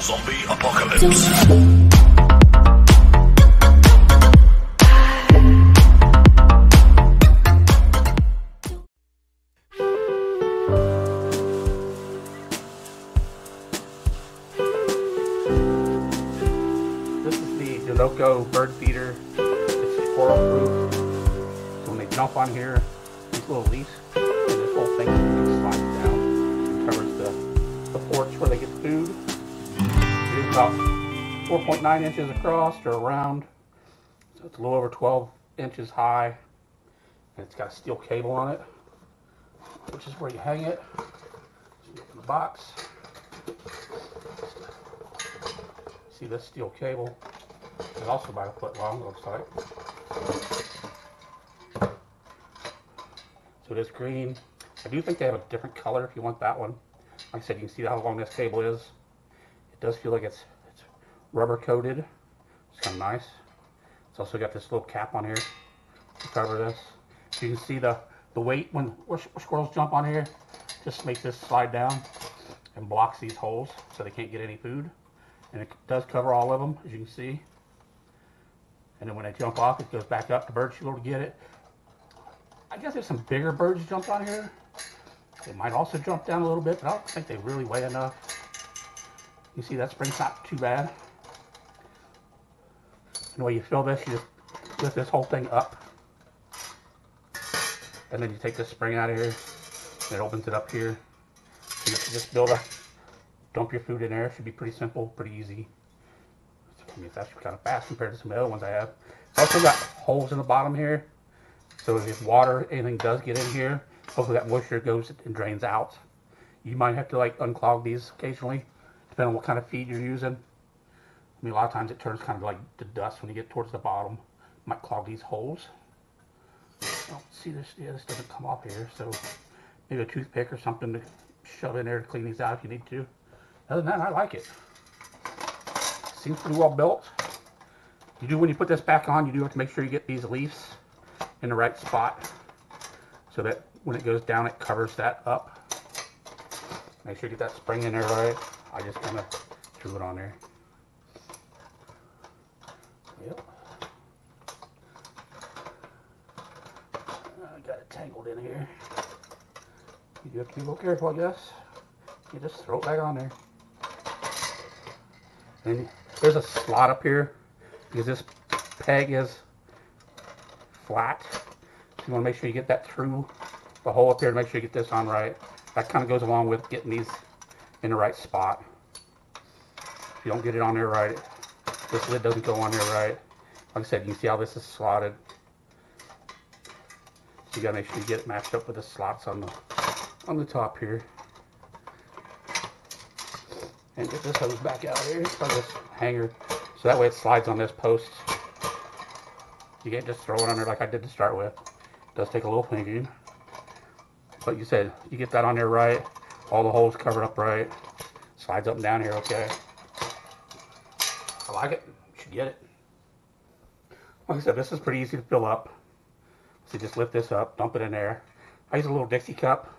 Zombie apocalypse. This is the Dinoka bird feeder. It's coral proof. So when they jump on here, these little leaves, about 4.9 inches across or around. So it's a little over 12 inches high. And it's got a steel cable on it, which is where you hang it. So in the box. See this steel cable is also about a foot long, looks like. So it is green. I do think they have a different color if you want that one. Like I said, you can see how long this cable is. Does feel like it's, it's rubber coated. It's kind of nice. It's also got this little cap on here to cover this. You can see the, the weight when squirrels jump on here. Just makes this slide down and blocks these holes so they can't get any food and it does cover all of them, as you can see. And then when they jump off, it goes back up. The birds should be able to get it. I guess if some bigger birds jumped on here, they might also jump down a little bit, but I don't think they really weigh enough. You see that spring's not too bad. And way you fill this, you just lift this whole thing up. And then you take this spring out of here, and it opens it up here. So you just build a dump your food in there. It should be pretty simple, pretty easy. I mean, it's actually kind of fast compared to some of the other ones I have. It's also got holes in the bottom here. So if water, anything does get in here, hopefully that moisture goes and drains out. You might have to like unclog these occasionally, depending on what kind of feed you're using. I mean, a lot of times it turns kind of like to dust when you get towards the bottom. Might clog these holes. Oh, see this? Yeah, this doesn't come off here, so maybe a toothpick or something to shove in there to clean these out if you need to. Other than that, I like it. Seems pretty well built. You do, when you put this back on, you do have to make sure you get these leaves in the right spot so that when it goes down, it covers that up. Make sure you get that spring in there right. I just kind of threw it on there. Yep. I got it tangled in here. You have to be a little careful, I guess. You just throw it back on there. And there's a slot up here because this peg is flat. So you want to make sure you get that through the hole up here to make sure you get this on right. That kind of goes along with getting these in the right spot. If you don't get it on there right, this lid doesn't go on there right. Like I said, you can see how this is slotted. So you gotta make sure you get it matched up with the slots on the on the top here and get this hose back out here from this hanger so that way it slides on this post you can't just throw it on there like I did to start with it does take a little thinking but you said you get that on there right all the holes covered up right slides up and down here okay I like it you should get it like I said this is pretty easy to fill up so just lift this up dump it in there I use a little Dixie cup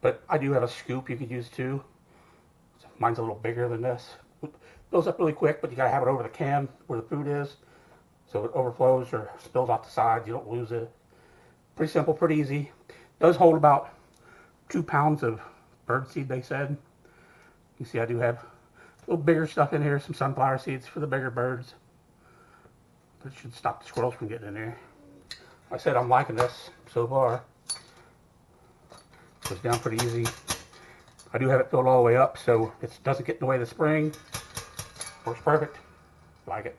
but I do have a scoop you could use too Mine's a little bigger than this. It fills up really quick, but you gotta have it over the can where the food is. So it overflows or spills off the sides, you don't lose it. Pretty simple, pretty easy. Does hold about two pounds of bird seed, they said. You see I do have a little bigger stuff in here, some sunflower seeds for the bigger birds. But it should stop the squirrels from getting in there. Like I said I'm liking this so far. Goes down pretty easy. I do have it filled all the way up so it doesn't get in the way of the spring. Works perfect. Like it.